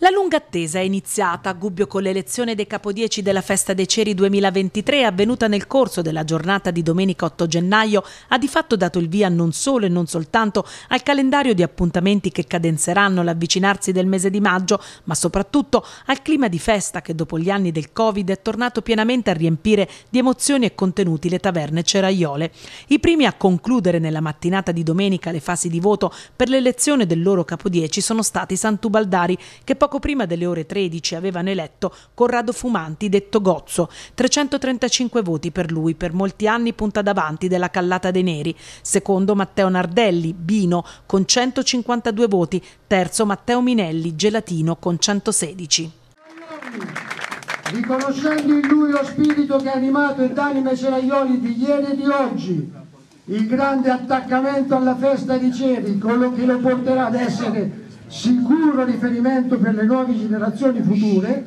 La lunga attesa è iniziata a Gubbio con l'elezione dei capodieci della Festa dei Ceri 2023 avvenuta nel corso della giornata di domenica 8 gennaio ha di fatto dato il via non solo e non soltanto al calendario di appuntamenti che cadenzeranno l'avvicinarsi del mese di maggio, ma soprattutto al clima di festa che dopo gli anni del Covid è tornato pienamente a riempire di emozioni e contenuti le taverne ceraiole. I primi a concludere nella mattinata di domenica le fasi di voto per l'elezione del loro capodieci sono stati Santubaldari che poco Poco prima delle ore 13 avevano eletto Corrado Fumanti, detto Gozzo, 335 voti per lui, per molti anni punta davanti della Callata dei Neri. Secondo Matteo Nardelli, Bino, con 152 voti. Terzo Matteo Minelli, Gelatino, con 116. Riconoscendo in lui lo spirito che ha animato il Danime Ceraioli di ieri e di oggi, il grande attaccamento alla festa di Ceri, quello che lo porterà ad essere sicuro riferimento per le nuove generazioni future,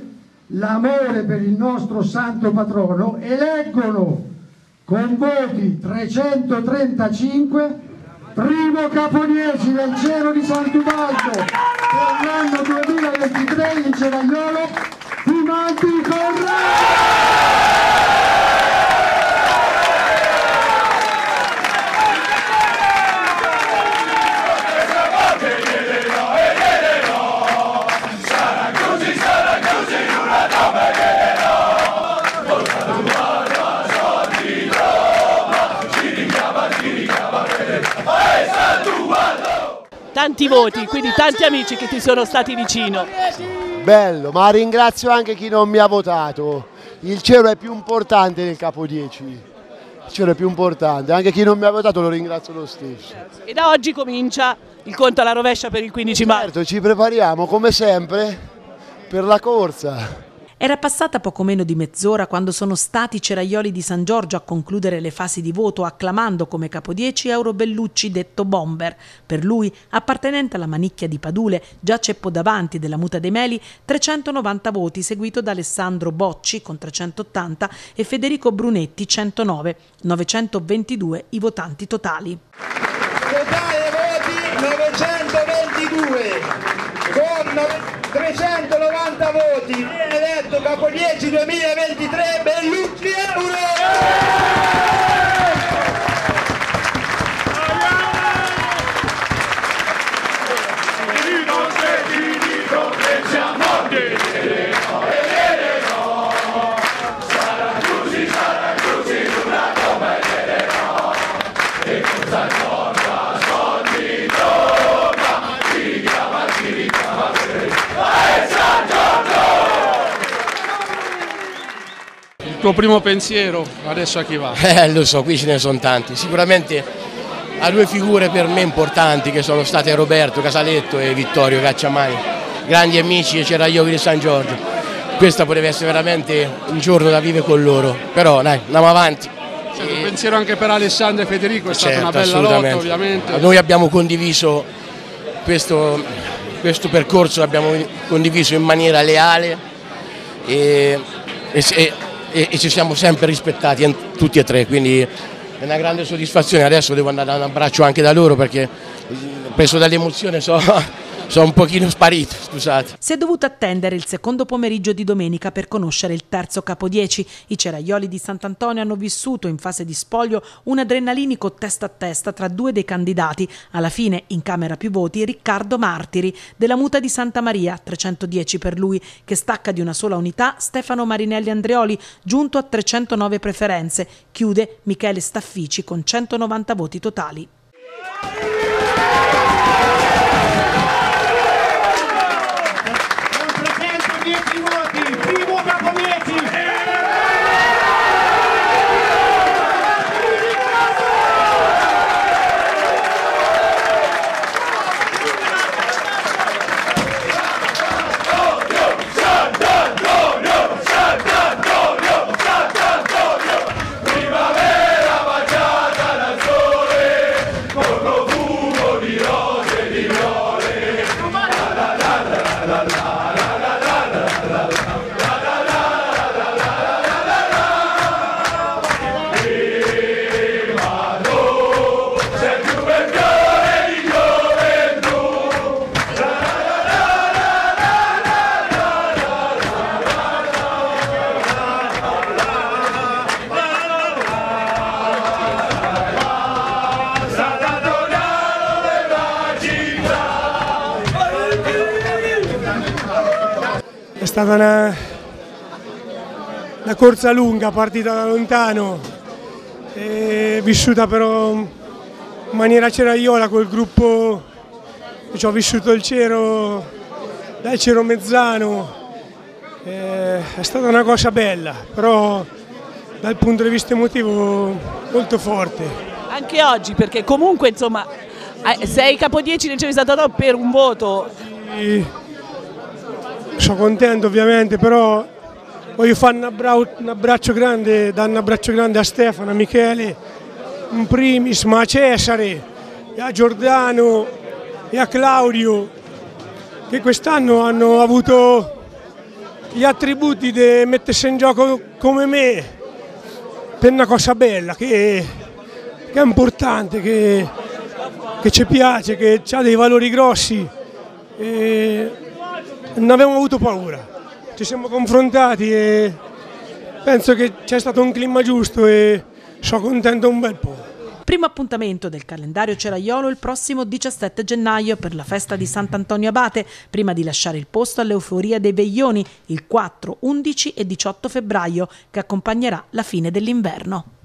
l'amore per il nostro santo patrono, eleggono con voti 335 primo caponiesi del cielo di Sant'Ubaldo per l'anno 2023 in Ceraiolo, Fumanti Correa! Tanti voti, quindi tanti amici che ti sono stati vicino. Bello, ma ringrazio anche chi non mi ha votato. Il cielo è più importante del capo 10. Il cielo è più importante, anche chi non mi ha votato lo ringrazio lo stesso. E da oggi comincia il conto alla rovescia per il 15 marzo. Certo, ci prepariamo come sempre per la corsa. Era passata poco meno di mezz'ora quando sono stati i ceraioli di San Giorgio a concludere le fasi di voto acclamando come capodieci Euro Bellucci detto Bomber. Per lui, appartenente alla manicchia di Padule, già ceppo davanti della Muta dei Meli, 390 voti, seguito da Alessandro Bocci con 380 e Federico Brunetti 109, 922 i votanti totali. Totale voti 922 con 390 voti, viene eletto capo 10 2023 Bellucci Euro! Tuo primo pensiero adesso a chi va? Eh, lo so, qui ce ne sono tanti. Sicuramente a due figure per me importanti che sono state Roberto Casaletto e Vittorio Cacciamani, grandi amici e Ceraioli di San Giorgio. Questo poteva essere veramente un giorno da vivere con loro, però dai, andiamo avanti. Certo, un pensiero anche per Alessandro e Federico, è stata certo, una bella lotta ovviamente. Noi abbiamo condiviso questo, questo percorso, l'abbiamo condiviso in maniera leale e, e, e, e ci siamo sempre rispettati tutti e tre, quindi è una grande soddisfazione, adesso devo andare a un abbraccio anche da loro perché preso dall'emozione so sono un pochino sparito, scusate. Si è dovuto attendere il secondo pomeriggio di domenica per conoscere il terzo capo 10. I ceraioli di Sant'Antonio hanno vissuto in fase di spoglio un adrenalinico testa a testa tra due dei candidati. Alla fine, in Camera più voti, Riccardo Martiri, della muta di Santa Maria, 310 per lui, che stacca di una sola unità Stefano Marinelli Andreoli, giunto a 309 preferenze. Chiude Michele Staffici con 190 voti totali. È stata una, una corsa lunga, partita da lontano, vissuta però in maniera ceraiola col gruppo, ci ho vissuto il Cero, dal Cero Mezzano, è stata una cosa bella, però dal punto di vista emotivo molto forte. Anche oggi, perché comunque insomma sei capo 10 del Cero Stato per un voto. Sì sono contento ovviamente, però voglio fare un abbraccio grande, dare un abbraccio grande a Stefano, a Michele, in primis, ma a Cesare, a Giordano e a Claudio, che quest'anno hanno avuto gli attributi di mettersi in gioco come me, per una cosa bella, che, che è importante, che, che ci piace, che ha dei valori grossi. E non abbiamo avuto paura, ci siamo confrontati e penso che c'è stato un clima giusto e sono contento un bel po'. Primo appuntamento del calendario ceraiolo il prossimo 17 gennaio per la festa di Sant'Antonio Abate, prima di lasciare il posto all'euforia dei veglioni il 4, 11 e 18 febbraio che accompagnerà la fine dell'inverno.